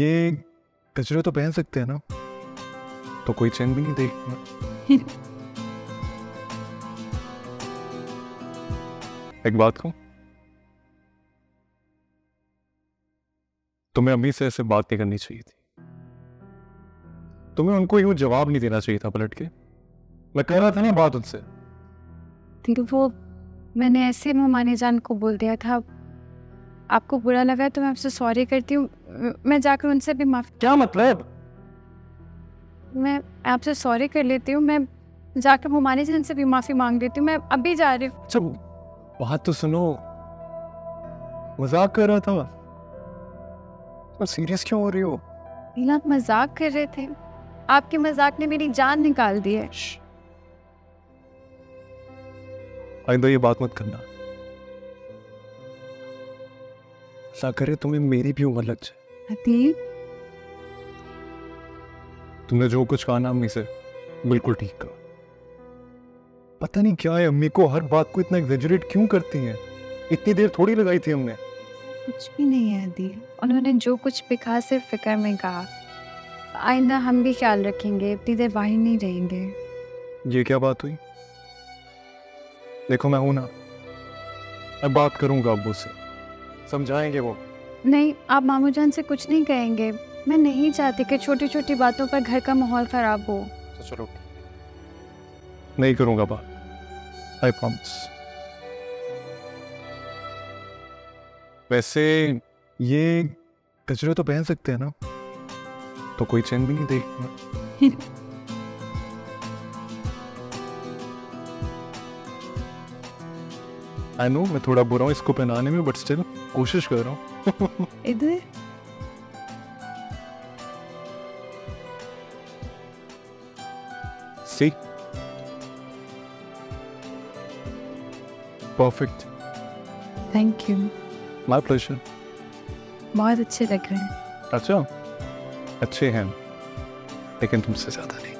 ये कचरे तो पहन सकते हैं ना। तो कोई चैन भी नहीं देगा एक बात कहूँ? तुम्हें अम्मी से ऐसे बात नहीं करनी चाहिए थी। तुम्हें उनको यूँ जवाब नहीं देना चाहिए था पलट के। मैं कह रहा था ना बात उनसे। वो मैंने ऐसे मोमानी जान को बोल दिया था। आपको बुरा लगा तो मैं आपसे सॉरी करती हूँ। मैं जाकर उनसे भी माफ़ क्या मतलब? मैं आपसे सॉरी कर लेती हूँ। मैं जाकर मोमानी जान से भी माफ़ी मांग लेती हूँ। मैं अभी जा रही हूँ। अच्छा बात तो सुनो। मज़ाक कर रहा था। मैं सीरियस क्यों हो रही हो? नीला आप मज़ाक कर रहे थे। आपके मज़ाक ने मेरी जान निकाल दी है। आइंदा ये बात मत करना। करे तुम्हें मेरी भी उम्र लग जाए। अतीब तुमने जो कुछ कहा ना अम्मी से बिल्कुल ठीक कहा। पता नहीं क्या है अम्मी को हर बात को इतना एग्जेजरेट क्यों करती हैं? इतनी देर थोड़ी लगाई थी हमने। कुछ भी नहीं है अदील उन्होंने जो कुछ भी कहा सिर्फ़ फ़िक्र में कहा। आइंदा हम भी ख्याल रखेंगे इतनी देर बाहर नहीं रहेंगे। ये क्या बात हुई? देखो मैं हूँ ना मैं बात करूँगा अब्बू से। समझाएँगे वो? नहीं आप मामू जान से कुछ नहीं कहेंगे। मैं नहीं चाहती कि छोटी छोटी बातों पर घर का माहौल ख़राब हो। तो चलो। नहीं करूँगा बात। आई प्रॉमिस वैसे ये कचरे तो पहन सकते हैं ना? तो कोई चैन भी नहीं देगा आई नो मैं थोड़ा बुरा हूँ इसको पहनाने में बट स्टिल कोशिश कर रहा हूँ। इधर सी perfect thank you my pleasure बहुत अच्छे लग रहे हैं। अच्छा। अच्छे हैं। लेकिन तुमसे ज़्यादा नहीं।